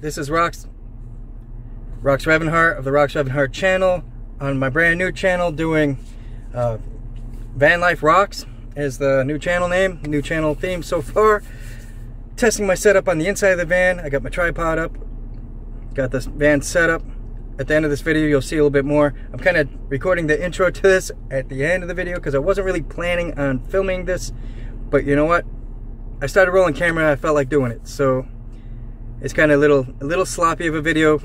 This is Rox, Rox Revenhart of the Rox Revenhart channel on my brand new channel doing uh, Van Life Rox is the new channel name, new channel theme so far. Testing my setup on the inside of the van. I got my tripod up, got this van set up. At the end of this video, you'll see a little bit more. I'm kind of recording the intro to this at the end of the video because I wasn't really planning on filming this. But you know what? I started rolling camera, I felt like doing it. So it's kind of a little, a little sloppy of a video.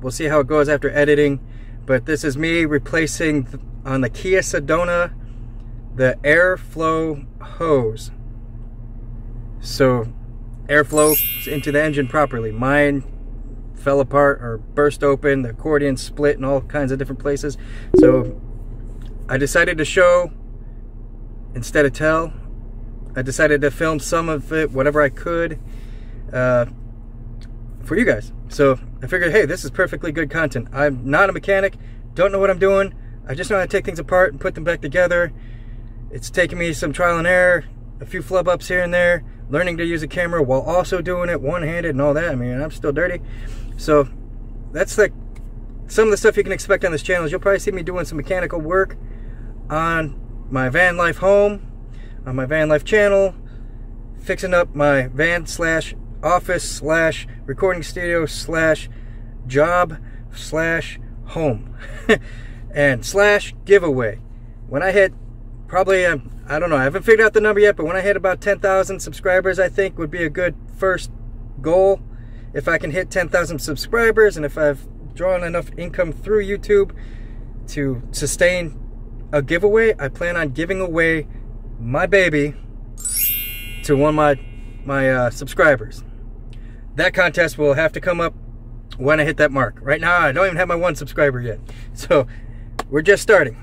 We'll see how it goes after editing. But this is me replacing on the Kia Sedona the airflow hose. So airflow into the engine properly. Mine fell apart or burst open, the accordion split in all kinds of different places. So I decided to show instead of tell. I decided to film some of it, whatever I could, uh, for you guys. So I figured, hey, this is perfectly good content. I'm not a mechanic, don't know what I'm doing. I just know how to take things apart and put them back together. It's taken me some trial and error, a few flub ups here and there, learning to use a camera while also doing it one-handed and all that. I mean, I'm still dirty. So that's like some of the stuff you can expect on this channel. Is you'll probably see me doing some mechanical work on my van life home on my van life channel, fixing up my van slash office slash recording studio slash job slash home and slash giveaway. When I hit probably, um, I don't know, I haven't figured out the number yet, but when I hit about 10,000 subscribers, I think would be a good first goal. If I can hit 10,000 subscribers and if I've drawn enough income through YouTube to sustain a giveaway, I plan on giving away my baby to one of my my uh, subscribers. That contest will have to come up when I hit that mark. Right now, I don't even have my one subscriber yet. So we're just starting,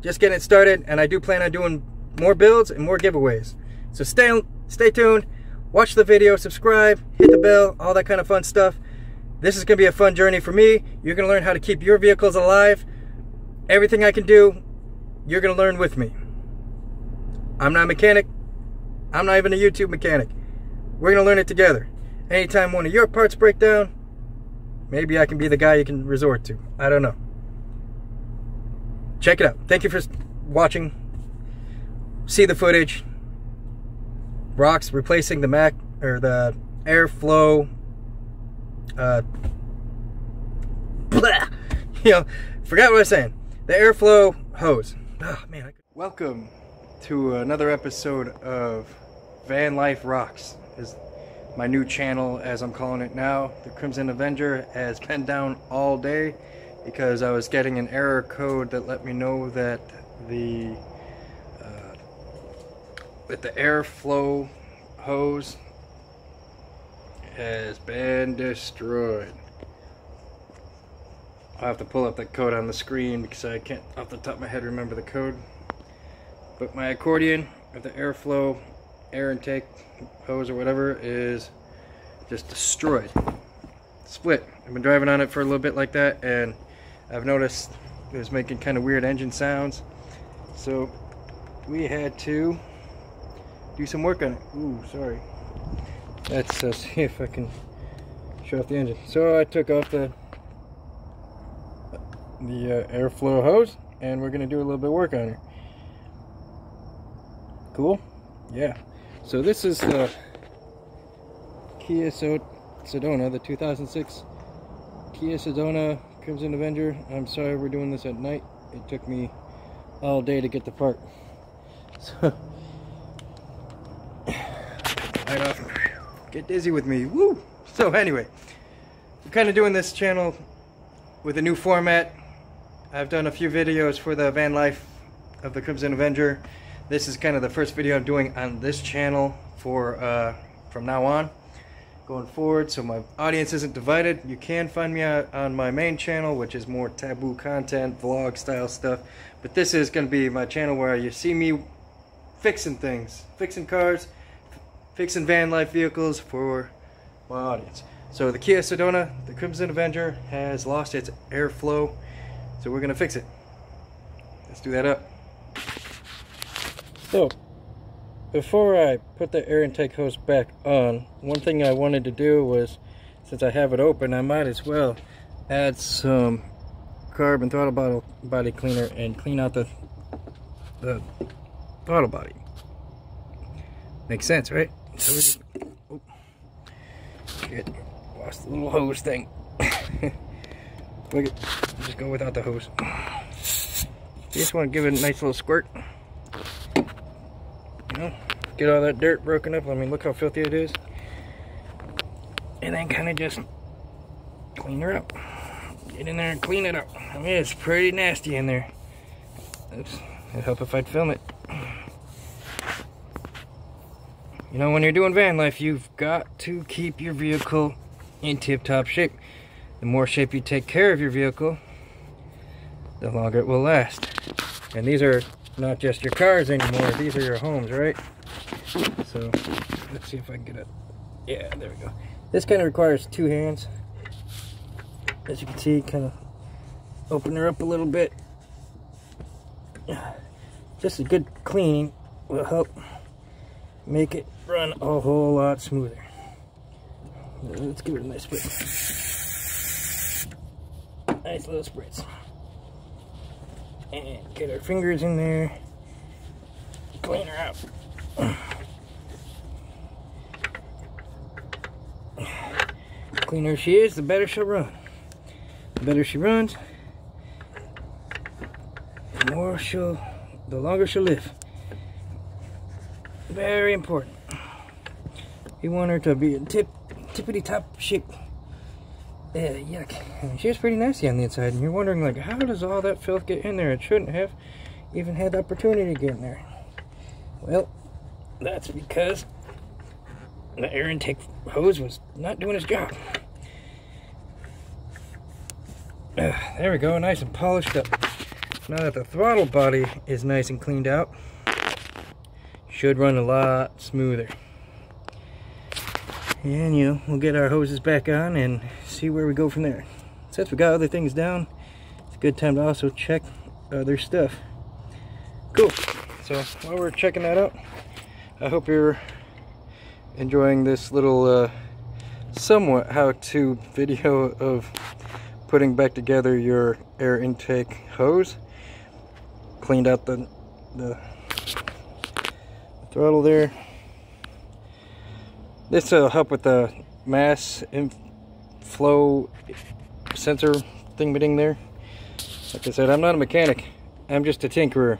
just getting it started, and I do plan on doing more builds and more giveaways. So stay stay tuned, watch the video, subscribe, hit the bell, all that kind of fun stuff. This is to be a fun journey for me. You're to learn how to keep your vehicles alive. Everything I can do, you're to learn with me. I'm not a mechanic. I'm not even a YouTube mechanic. We're going to learn it together. Anytime one of your parts break down, maybe I can be the guy you can resort to. I don't know. Check it out. Thank you for watching. See the footage. Rox replacing the Mac or the airflow. Uh, blah, you know, forgot what I was saying. The airflow hose. Oh man. Welcome to another episode of Van Life Rox is my new channel as I'm calling it now. The Crimson Avenger has been down all day because I was getting an error code that let me know that the uh, that the airflow hose has been destroyed. I'll have to pull up that code on the screen because I can't off the top of my head remember the code. But my accordion, or the airflow, air intake hose or whatever, is just destroyed. Split. I've been driving on it for a little bit like that, and I've noticed it was making kind of weird engine sounds. So we had to do some work on it. Ooh, sorry. Let's uh, see if I can show off the engine. So I took off the the uh, airflow hose, and we're gonna do a little bit of work on it. Cool? Yeah. So this is the Kia Sedona, the 2006 Kia Sedona Crimson Avenger. I'm sorry we're doing this at night. It took me all day to get the part. So, off. Get dizzy with me. Woo! So anyway, we're kind of doing this channel with a new format. I've done a few videos for the van life of the Crimson Avenger. This is kind of the first video I'm doing on this channel for uh, from now on. Going forward so my audience isn't divided you can find me on my main channel which is more taboo content vlog style stuff. But this is going to be my channel where you see me fixing things fixing cars fixing van life vehicles for my audience. So the Kia Sedona the Crimson Avenger has lost its airflow so we're gonna fix it. Let's do that up so, before I put the air intake hose back on, one thing I wanted to do was since I have it open, I might as well add some carbon throttle bottle, body cleaner and clean out the, the throttle body. Makes sense, right? So we just, oh, shit, lost the little hose thing. Look at, just go without the hose. You just want to give it a nice little squirt. Know, get all that dirt broken up. I mean, look how filthy it is. And then kind of just clean her up. Get in there and clean it up. I mean, it's pretty nasty in there. Oops, it'd help if I'd film it. You know, when you're doing van life, you've got to keep your vehicle in tip-top shape. The more shape you take care of your vehicle, the longer it will last. And these are not just your cars anymore, these are your homes, right? So, let's see if I can get it. Yeah, there we go. This kind of requires two hands. As you can see, kind of open her up a little bit. Just a good cleaning will help make it run a whole lot smoother. Let's give it a nice spritz. Nice little spritz. And get our fingers in there. Clean her out. Cleaner she is, the better she'll run. The better she runs, the more she'll, the longer she'll live. Very important. You want her to be in tip, tippity top shape. Yeah, yuck. she was pretty nasty on the inside, and you're wondering, like, how does all that filth get in there? It shouldn't have even had the opportunity to get in there. Well, that's because the air intake hose was not doing its job. Uh, there we go, nice and polished up. Now that the throttle body is nice and cleaned out, should run a lot smoother. And you know, we'll get our hoses back on and see where we go from there. Since we got other things down, it's a good time to also check other stuff. Cool. So while we're checking that out, I hope you're enjoying this little uh, somewhat how-to video of putting back together your air intake hose. Cleaned out the, the throttle there. This will help with the mass flow sensor thing there. Like I said, I'm not a mechanic. I'm just a tinkerer.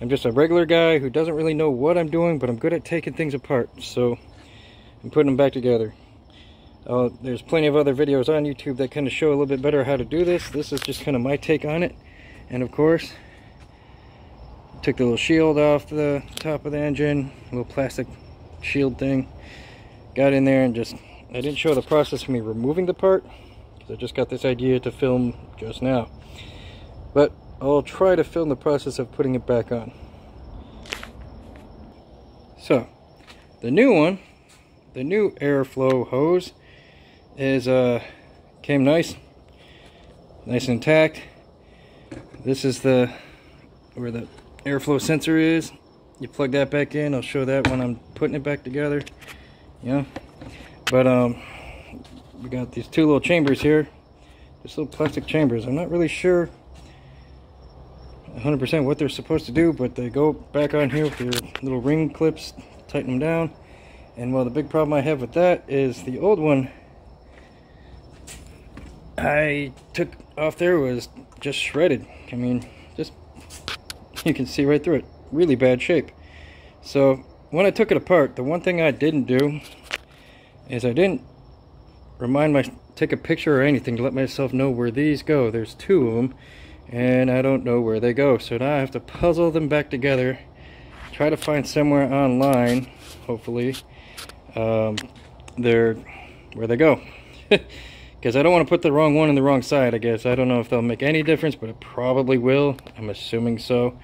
I'm just a regular guy who doesn't really know what I'm doing, but I'm good at taking things apart. So I'm putting them back together. Uh, there's plenty of other videos on YouTube that kind of show a little bit better how to do this. This is just kind of my take on it. And of course, took the little shield off the top of the engine, little plastic shield thing. Got in there and just, I didn't show the process for me removing the part, because I just got this idea to film just now. But I'll try to film the process of putting it back on. So, the new one, the new airflow hose is uh came nice, nice and intact. This is the where the airflow sensor is. You plug that back in. I'll show that when I'm putting it back together. Yeah, but um, we got these two little chambers here. Just little plastic chambers. I'm not really sure 100% what they're supposed to do, but they go back on here with your little ring clips, tighten them down. And well, the big problem I have with that is the old one I took off there was just shredded. I mean, just, you can see right through it. Really bad shape. So, when I took it apart, the one thing I didn't do is I didn't remind my, take a picture or anything to let myself know where these go. There's two of them and I don't know where they go. So now I have to puzzle them back together, try to find somewhere online, hopefully, um, they're where they go. Because I don't want to put the wrong one in the wrong side, I guess. I don't know if they'll make any difference, but it probably will. I'm assuming so.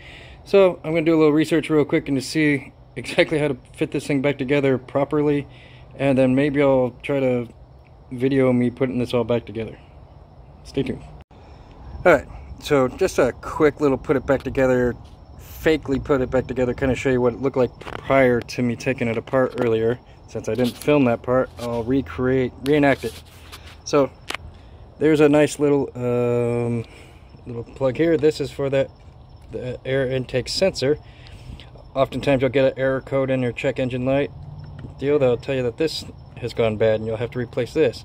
So I'm going to do a little research real quick and to see exactly how to fit this thing back together properly. And then maybe I'll try to video me putting this all back together. Stay tuned. Alright, so just a quick little put it back together fakely put it back together kind of show you what it looked like prior to me taking it apart earlier since I didn't film that part, I'll recreate, reenact it. So there's a nice little um, little plug here. This is for that the air intake sensor. Oftentimes you'll get an error code in your check engine light deal that'll tell you that this has gone bad and you'll have to replace this.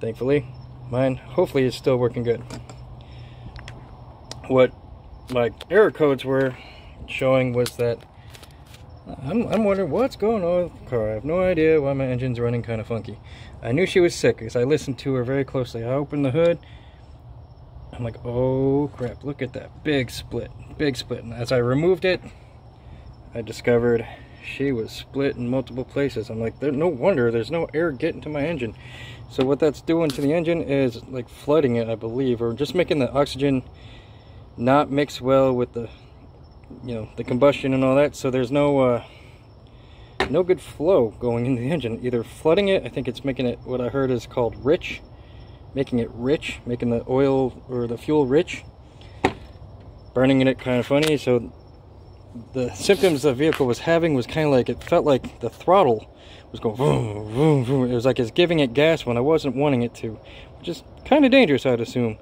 Thankfully, mine hopefully is still working good. What my error codes were showing was that uh, I'm, I'm wondering what's going on with the car. I have no idea why my engine's running kind of funky. I knew she was sick because I listened to her very closely. I opened the hood. I'm like, oh crap, look at that big split, big split. And as I removed it, I discovered she was split in multiple places. I'm like, no wonder there's no air getting to my engine. So what that's doing to the engine is like flooding it, I believe, or just making the oxygen not mix well with the you know the combustion and all that so there's no uh, no good flow going in the engine either flooding it I think it's making it what I heard is called rich making it rich making the oil or the fuel rich burning it kind of funny so the symptoms the vehicle was having was kind of like it felt like the throttle was going vroom, vroom, vroom. it was like it's giving it gas when I wasn't wanting it to which is kind of dangerous I'd assume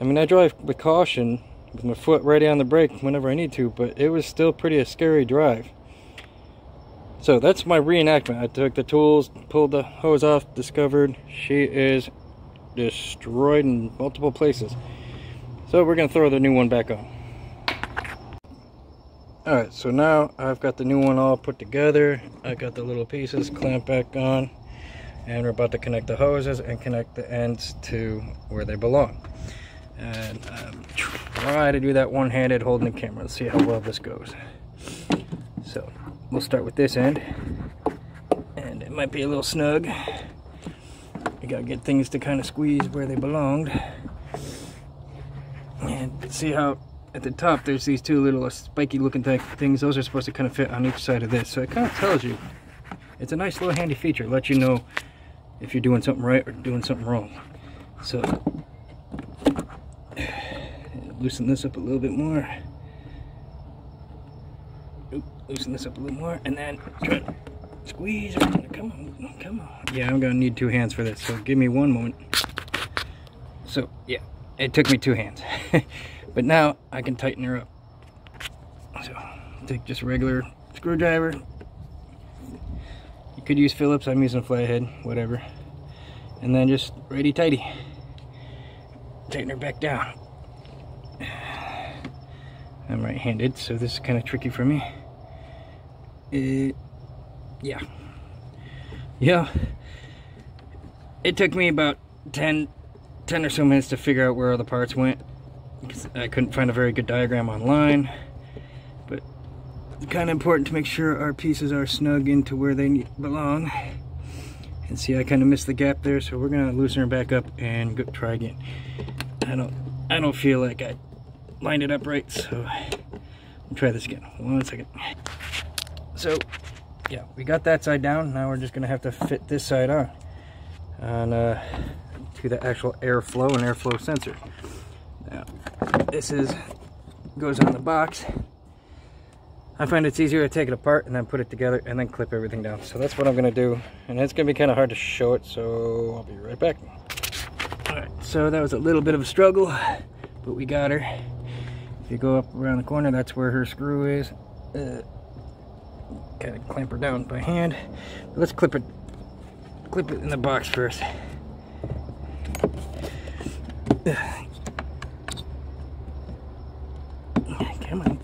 I mean I drive with caution with my foot ready on the brake whenever I need to, but it was still pretty a scary drive. So that's my reenactment. I took the tools, pulled the hose off, discovered she is destroyed in multiple places. So we're going to throw the new one back on. Alright, so now I've got the new one all put together. I got the little pieces clamped back on. And we're about to connect the hoses and connect the ends to where they belong and um, try to do that one-handed holding the camera. Let's see how well this goes. So we'll start with this end, and it might be a little snug. You gotta get things to kind of squeeze where they belonged. And see how at the top there's these two little spiky looking things. Those are supposed to kind of fit on each side of this. So it kind of tells you. It's a nice little handy feature. Let you know if you're doing something right or doing something wrong. So loosen this up a little bit more. Loosen this up a little more, and then try to squeeze. Come on, come on. Yeah, I'm gonna need two hands for this, so give me one moment. So, yeah, it took me two hands. but now I can tighten her up. So, take just regular screwdriver. You could use Phillips, I'm using a flathead, whatever. And then just righty tighty. Tighten her back down. I'm right-handed, so this is kind of tricky for me. It, yeah. Yeah. It took me about 10, 10 or so minutes to figure out where all the parts went. I couldn't find a very good diagram online. But it's kind of important to make sure our pieces are snug into where they belong. And see, I kind of missed the gap there, so we're gonna loosen her back up and go, try again. I don't, I don't feel like I lined it up right, so we'll try this again. One second. So, yeah, we got that side down. Now we're just gonna have to fit this side on, on uh, to the actual airflow and airflow sensor. Now, this is goes on the box. I find it's easier to take it apart and then put it together and then clip everything down. So that's what I'm gonna do. And it's gonna be kind of hard to show it, so I'll be right back. All right, so that was a little bit of a struggle, but we got her. If you go up around the corner, that's where her screw is. Uh, kind of clamp her down by hand. But let's clip it, clip it in the box first. Come on.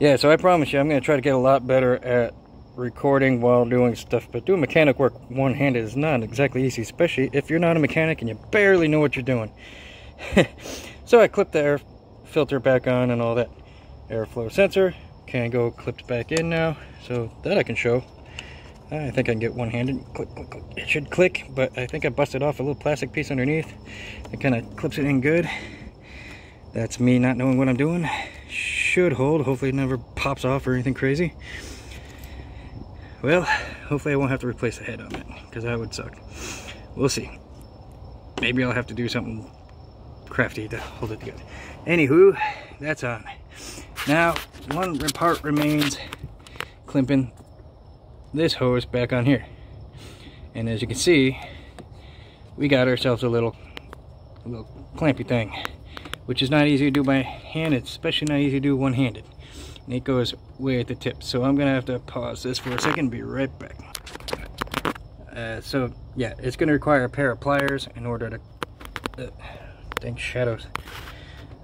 Yeah, so I promise you, I'm going to try to get a lot better at recording while doing stuff, but doing mechanic work one-handed is not exactly easy, especially if you're not a mechanic and you barely know what you're doing. so I clipped the air filter back on and all that airflow sensor. Can go clipped back in now, so that I can show. I think I can get one-handed. Click, click, click. It should click, but I think I busted off a little plastic piece underneath. It kind of clips it in good. That's me not knowing what I'm doing. Should hold. Hopefully it never pops off or anything crazy. Well, hopefully I won't have to replace the head on it, because that would suck. We'll see. Maybe I'll have to do something crafty to hold it together. Anywho, that's on. Now, one part remains clamping this hose back on here. And as you can see, we got ourselves a little, a little clampy thing, which is not easy to do by hand. It's especially not easy to do one-handed. And it goes way at the tip. So I'm gonna have to pause this for a second be right back. Uh, so yeah, it's gonna require a pair of pliers in order to, uh, thank shadows.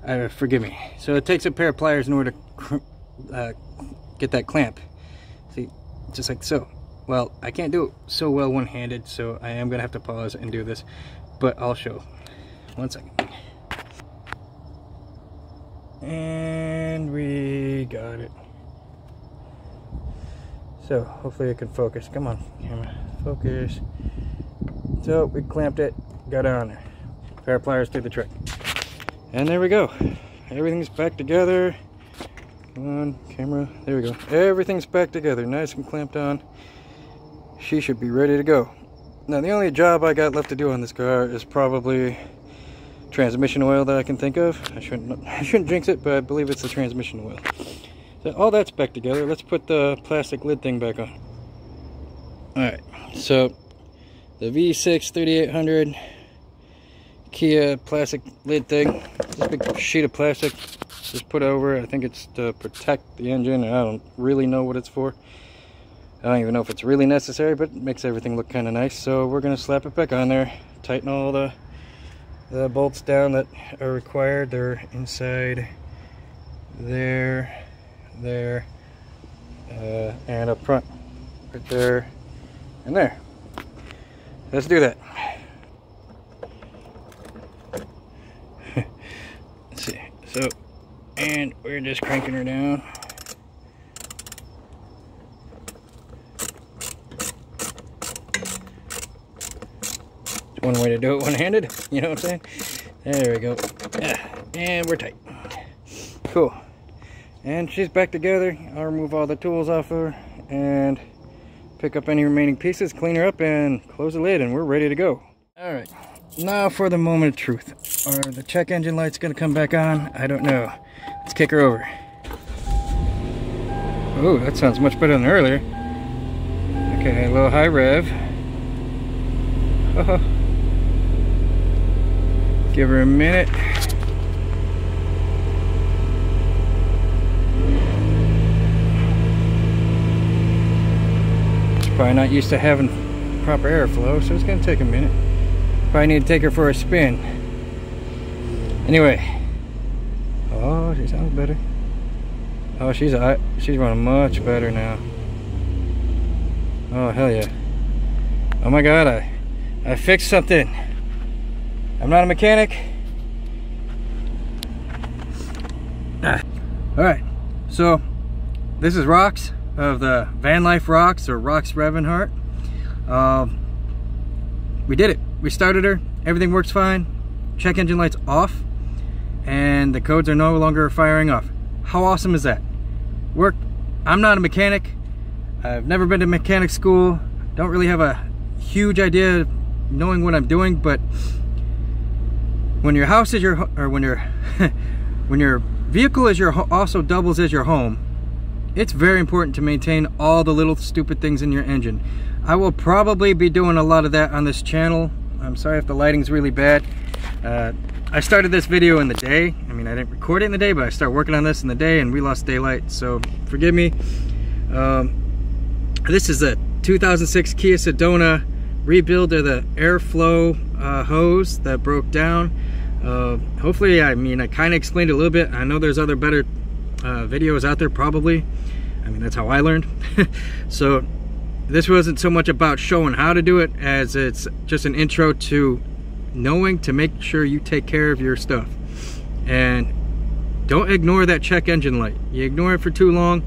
Uh, forgive me. So it takes a pair of pliers in order to uh, get that clamp. See, just like so. Well, I can't do it so well one-handed, so I am gonna have to pause and do this, but I'll show. One second. And we got it. So hopefully it can focus. Come on, camera, focus. So we clamped it, got it on there. Pair of pliers did the trick. And there we go. Everything's back together. Come on, camera. There we go. Everything's back together, nice and clamped on. She should be ready to go. Now the only job I got left to do on this car is probably transmission oil that I can think of. I shouldn't I shouldn't jinx it, but I believe it's the transmission oil. So all that's back together. Let's put the plastic lid thing back on. Alright, so the V6 3800 Kia plastic lid thing. This big sheet of plastic just put over. I think it's to protect the engine. I don't really know what it's for. I don't even know if it's really necessary, but it makes everything look kind of nice. So we're going to slap it back on there. Tighten all the, the bolts down that are required. They're inside there, there, uh, and up front. Right there, and there. Let's do that. Let's see. So, and we're just cranking her down. It's one way to do it one-handed, you know what I'm saying? There we go. Ah, and we're tight. Cool. And she's back together. I'll remove all the tools off her and pick up any remaining pieces, clean her up, and close the lid, and we're ready to go. All right, now for the moment of truth. Are the check engine lights gonna come back on? I don't know. Let's kick her over. Oh, that sounds much better than earlier. Okay, a little high rev. Give her a minute. She's probably not used to having proper airflow, so it's gonna take a minute. Probably need to take her for a spin. Anyway. Oh, she sounds better. Oh, she's she's running much better now. Oh hell yeah! Oh my God, I I fixed something. I'm not a mechanic. All right, so this is Rox of the Van Life Rox or Rox Revenhart. Um, we did it. We started her. Everything works fine. Check engine lights off and the codes are no longer firing off. How awesome is that? Work. I'm not a mechanic. I've never been to mechanic school. Don't really have a huge idea knowing what I'm doing, but when your house is your or when your when your vehicle is your also doubles as your home, it's very important to maintain all the little stupid things in your engine. I will probably be doing a lot of that on this channel. I'm sorry if the lighting's really bad. Uh, I started this video in the day. I mean, I didn't record it in the day, but I started working on this in the day and we lost daylight, so forgive me. Um, this is a 2006 Kia Sedona rebuild of the airflow uh, hose that broke down. Uh, hopefully, I mean, I kind of explained a little bit. I know there's other better uh, videos out there, probably. I mean, that's how I learned. so this wasn't so much about showing how to do it as it's just an intro to knowing to make sure you take care of your stuff. And don't ignore that check engine light. You ignore it for too long.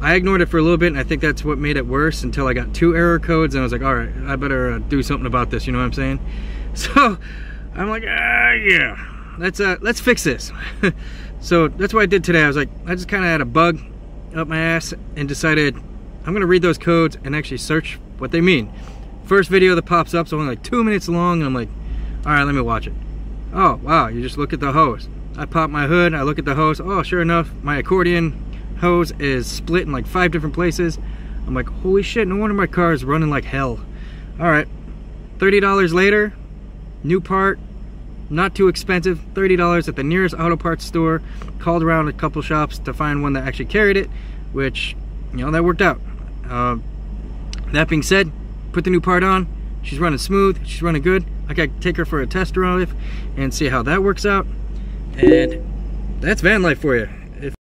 I ignored it for a little bit and I think that's what made it worse until I got two error codes and I was like, all right, I better uh, do something about this, you know what I'm saying? So I'm like, ah, yeah, let's, uh, let's fix this. so that's what I did today. I was like, I just kind of had a bug up my ass and decided I'm gonna read those codes and actually search what they mean. First video that pops up is only like two minutes long and I'm like, all right, let me watch it. Oh, wow, you just look at the hose. I pop my hood, I look at the hose. Oh, sure enough, my accordion hose is split in like five different places. I'm like, holy shit, no wonder my car is running like hell. All right, $30 later, new part, not too expensive, $30 at the nearest auto parts store. Called around a couple shops to find one that actually carried it, which, you know, that worked out. Uh, that being said, put the new part on. She's running smooth, she's running good. I gotta take her for a test drive and see how that works out. And that's van life for you.